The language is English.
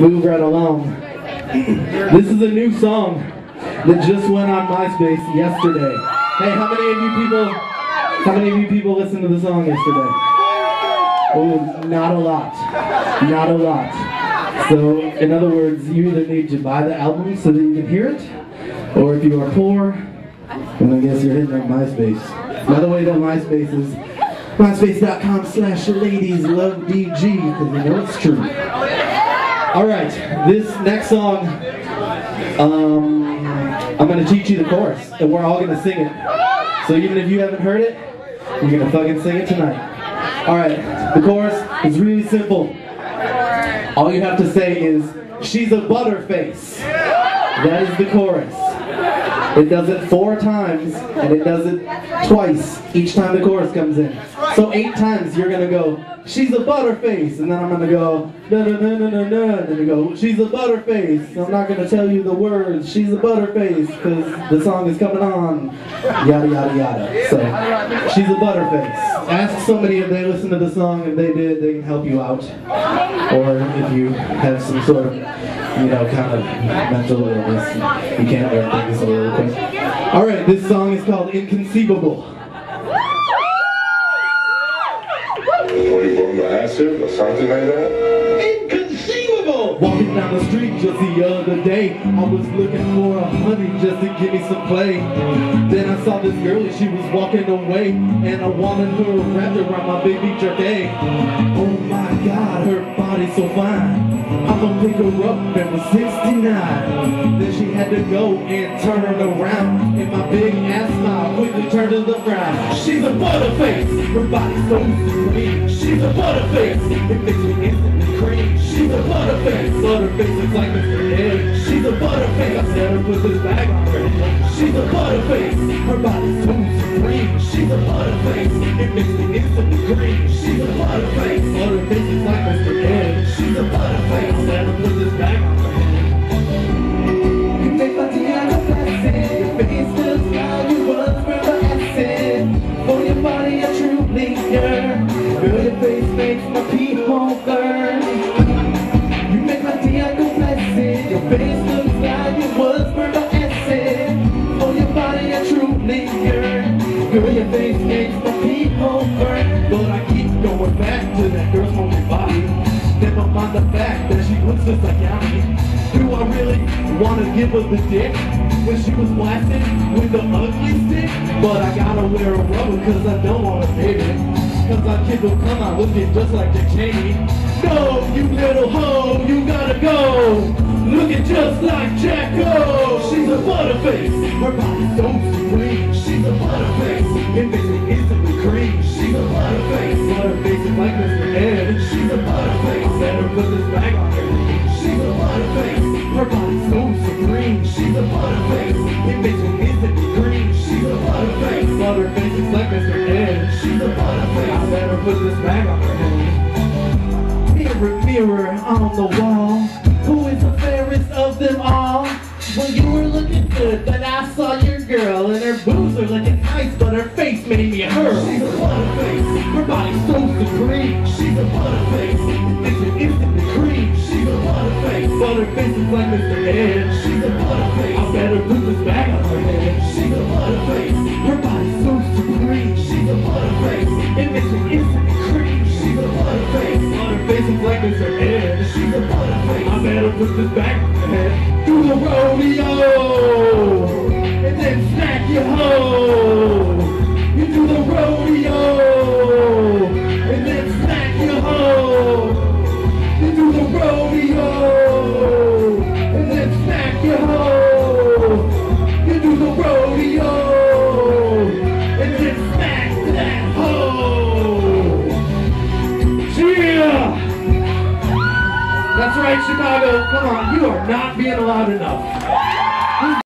move right along. this is a new song that just went on MySpace yesterday. Hey, how many of you people, how many of you people listened to the song yesterday? Oh, not a lot. Not a lot. So, in other words, you either need to buy the album so that you can hear it, or if you are poor, then I guess you're hitting up MySpace. Another way that MySpace is myspace.com slash ladies love DG, because you know it's true. All right, this next song, um, I'm gonna teach you the chorus, and we're all gonna sing it. So even if you haven't heard it, you're gonna fucking sing it tonight. All right, the chorus is really simple. All you have to say is, she's a butterface. That is the chorus. It does it four times, and it does it twice each time the chorus comes in. So eight times you're gonna go, she's a butterface, and then I'm gonna go, no no no no no no, and then you go, she's a butterface. I'm not gonna tell you the words, she's a butterface, because the song is coming on, yada yada yada. So, she's a butterface. Ask somebody if they listen to the song, if they did, they can help you out. Or if you have some sort of, you know, kind of mental illness, you can't learn things a little. All right, this song is called Inconceivable. Were you from the acid or something like that? Walking down the street just the other day, I was looking for a honey just to give me some play. Then I saw this girl and she was walking away, and I wanted her wrapped around my baby jerky. Oh my God, her body's so fine. I'm gonna pick her up and was 69. Then she had to go and turn around, and my big ass smile quickly turned to the frown. She's a butterface, her body's so sweet She's a butterface, it makes me cream. She's a butterface, butterface is like Mr. Ed. She's a butterface, I said her put this bag on her head. She's a butterface, her body's so supreme. She's a butterface, it makes me instantly cream. She's a butterface, butterface is like Mr. Ed. She's a butterface, I said her put this bag on her head. Girl your face makes my people burn. But I keep going back to that girl's smoking body. Never mind the fact that she looks just like Yanni. Do I really wanna give her the dick when she was blasted with the ugly stick? But I gotta wear a rubber cause I don't wanna it. Cause our kids will come out looking just like Dick Cheney. No, you little hoe, you gotta go. Looking just like Jacko. She's a butterface, her body's so supreme. Supreme. She's a butterface, it makes me instantly cream. She's a butterface, butterface is like Mr. Ed. She's a butterface, I better put this bag on her head. Mirror, mirror on the wall, who is the fairest of them all? Well, you were looking good, but I saw your girl, and her boobs are looking nice, but her face made me hurl. She's a butterface, her body's so supreme. She's a butterface, it makes me instantly cream. She's a butterface, butterface is bag on her head. Do the rodeo, and then smack your hoe. You do the rodeo, You are not being allowed enough.